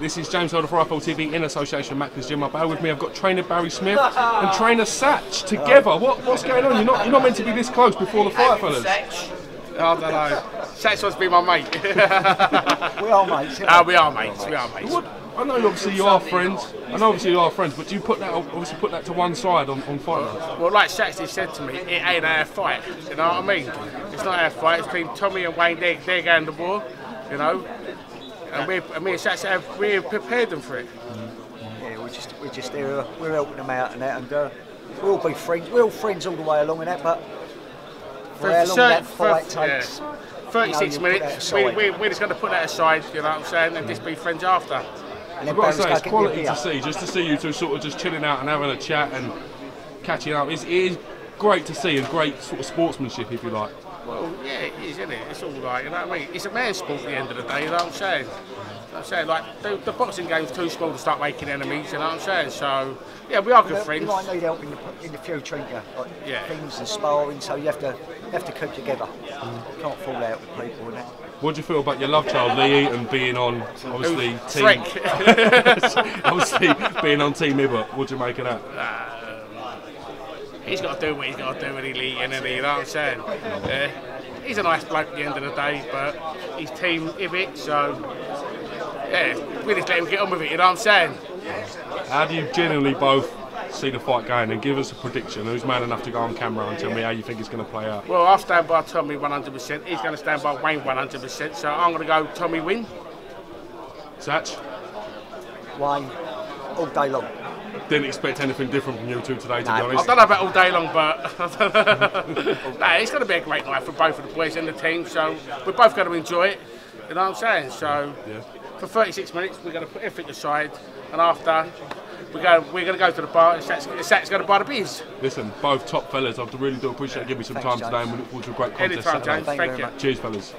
This is James Holder for IFL TV in association with Macca's Gym. Up with me, I've got trainer Barry Smith and trainer Satch together. What, what's going on? You're not, you're not meant to be this close before the fight, fellas. I don't know. Sex wants to be my mate. We are mates. aren't Ah, we? we are mates. We are mates. What, I know obviously you are friends. I know obviously you are friends, but do you put that obviously put that to one side on, on fight nights? Well, like Satchy said to me, it ain't our fight. You know what I mean? It's not our fight. It's between Tommy and Wayne. They're, they're going to war. You know. And we, and me and Satchy have we prepared them for it. Yeah, we're just we're just there. We're helping them out and that, and uh, we'll be friends. We're all friends all the way along and that, but for how long that fight takes. yeah. 36 you know, you put that minutes. we, we, we're just going to put that aside. You know what I'm saying? And just be friends after. And I've got to say, it's quality to see, just to see you two sort of just chilling out and having a chat and catching up. It's, it is great to see and great sort of sportsmanship, if you like. Well, yeah, it is, isn't it? It's all right, you know what I mean? It's a man's sport at the end of the day, you know what I'm saying? You know I'm saying? Like, the, the boxing game's too small to start making enemies, you know what I'm saying? So, yeah, we are good You friends. might need help in the, in the future, ain't you? Like Yeah. things and sparring, so you have to you have to keep together. You can't fall out with people and that. What do you feel about your love child, Lee Eaton, being on obviously team, obviously being on Team Hibbert? What do you make of that? He's got to do what he's got to do when he's leading, and you know what I'm saying? Yeah. He's a nice bloke at the end of the day, but he's team Hibbert, so yeah, we just let him get on with it, you know what I'm saying? How do you genuinely both see the fight going and give us a prediction? Who's man enough to go on camera and tell me how you think it's going to play out? Well, I'll stand by Tommy 100%. He's going to stand by Wayne 100%, so I'm going to go Tommy win. Satch? Wayne, all day long. Didn't expect anything different from you two today, to No, be honest. don't know about all day long, but it's going to be a great night for both of the boys and the team. So we're both going to enjoy it. You know what I'm saying? So Yeah. for 36 minutes, we're going to put everything aside, and after we go, we're going to go to the bar. And Sat's, Sat's going to buy the beers. Listen, both top fellas, I really do appreciate you giving me some Thanks, time James. today and we look forward to a great contest Anytime, James. Thank you Thank you. much. Cheers, fellas.